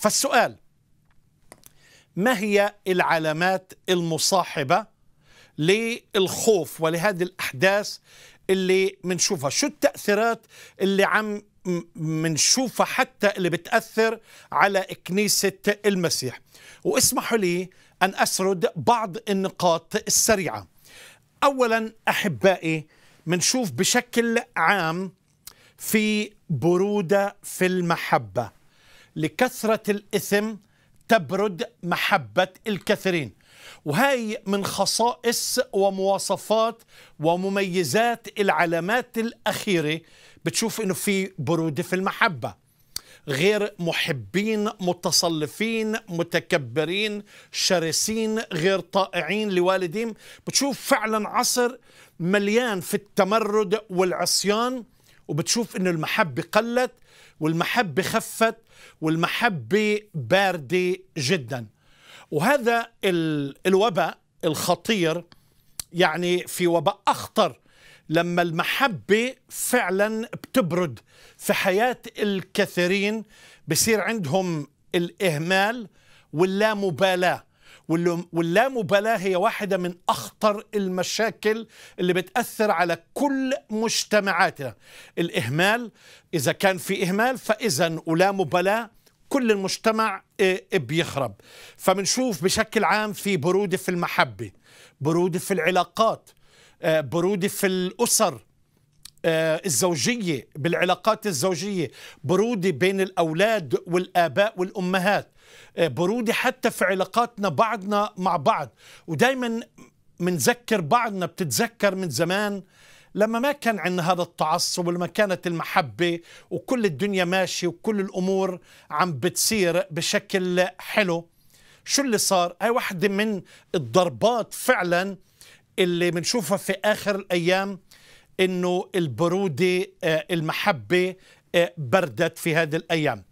فالسؤال ما هي العلامات المصاحبة للخوف ولهذه الأحداث اللي منشوفها؟ شو التأثيرات اللي عم منشوفها حتى اللي بتأثر على كنيسة المسيح؟ واسمحوا لي أن أسرد بعض النقاط السريعة. أولا أحبائي منشوف بشكل عام في برودة في المحبة. لكثرة الإثم تبرد محبة الكثيرين. وهي من خصائص ومواصفات ومميزات العلامات الأخيرة بتشوف إنه في برودة في المحبة. غير محبين متصلفين متكبرين شرسين غير طائعين لوالدين بتشوف فعلا عصر مليان في التمرد والعصيان. وبتشوف إنه المحبة قلت والمحبة خفت والمحبة باردة جدا. وهذا الوباء الخطير يعني في وباء أخطر لما المحبة فعلا بتبرد في حياة الكثيرين بصير عندهم الإهمال واللامبالاة. واللامبالاة هي واحدة من أخطر المشاكل اللي بتأثر على كل مجتمعاتنا. الإهمال إذا كان في إهمال فإذا ولا مبالاة كل المجتمع بيخرب. فمنشوف بشكل عام في برودة في المحبة برودة في العلاقات برودة في الأسر الزوجية بالعلاقات الزوجية برودة بين الأولاد والآباء والأمهات برودة حتى في علاقاتنا بعضنا مع بعض. ودايما منذكر بعضنا بتتذكر من زمان لما ما كان عندنا هذا التعصب ولما كانت المحبة وكل الدنيا ماشية وكل الأمور عم بتصير بشكل حلو. شو اللي صار؟ هاي واحدة من الضربات فعلا اللي بنشوفها في آخر الأيام. إنه البرودة المحبة بردت في هذه الأيام.